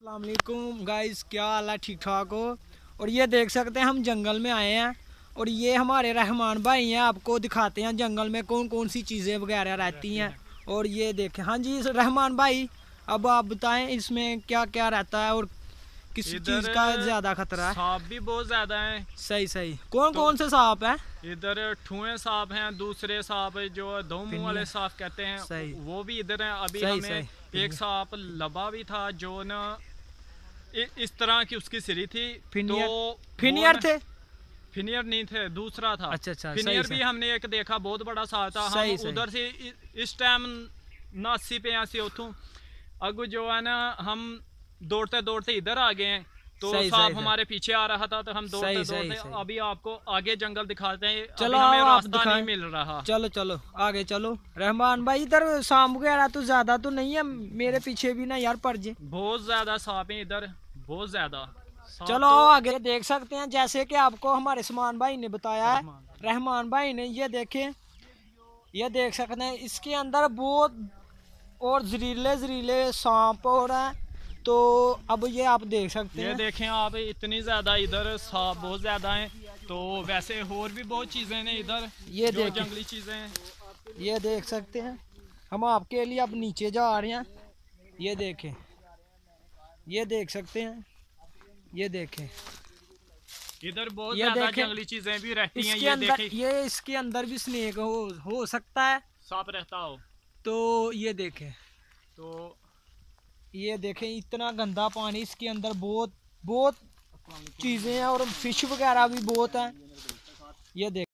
अल्लाम guys क्या हाल है? ठीक ठाक हो? और ये देख सकते हैं हम जंगल में आए हैं। और ये हमारे रहमान भाई हैं आपको दिखाते हैं जंगल में कौन कौन सी चीज़ें वगैरह रहती हैं। और ये देखें हाँ जी रहमान भाई अब आप बताएँ इसमें क्या क्या रहता है और किस चीज़ का ज़्यादा खतरा है? सांप भी बहुत ज़्यादा है। सही सही। कौन तो, कौन से सांप है? इधर ठुए सांप हैं दूसरे सांप जो दो मुँह वाले सांप कहते हैं सही। वो भी इधर हैं। अभी सही, हमें सही। एक सांप लबा भी था जो न इस तरह की उसकी सीरी थी फिनियर तो फिनियर थे? फिनियर नहीं थे दूसरा था। अच्छा अच्छा फिनियर भी हमने एक देखा बहुत बड़ा सा था। हम उधर से इस टाइम ना अस्सी पे यहाँ से उठू अब जो है ना हम दौड़ते दौड़ते इधर आ गए हैं। तो सांप हमारे पीछे आ रहा था तो हम दौड़ते दौड़ते अभी आपको आगे जंगल दिखाते हैं। चलो हमें रास्ता नहीं मिल रहा। चलो चलो आगे चलो। रहमान भाई इधर सांप वगैरह तो ज़्यादा तो नहीं है मेरे पीछे भी ना यार पर बहुत ज़्यादा सांप है इधर। बहुत ज़्यादा। चलो तो... आगे देख सकते हैं जैसे कि आपको हमारे समान भाई ने बताया है। रहमान भाई। ने ये देखे ये देख सकते हैं इसके अंदर बहुत और जहरीले जहरीले सांप और हैं। तो अब ये आप देख सकते ये हैं। देखें आप इतनी ज़्यादा इधर सांप बहुत ज़्यादा हैं। तो वैसे और भी बहुत चीज़ें हैं इधर ये देख। जंगली चीज़ें हैं। ये देख सकते हैं हम आपके लिए अब नीचे जा रहे हैं। ये देखें। ये देख सकते हैं। ये देखें। इधर बहुत ज़्यादा जंगली चीज़ें भी रहती हैं ये देखें। ये इसके अंदर भी स्नेक हो हो सकता है। सांप रहता हो। तो ये देखें। तो ये देखें इतना गंदा पानी इसके अंदर बहुत बहुत चीज़ें हैं और फ़िश वगैरह भी बहुत हैं। ये देख।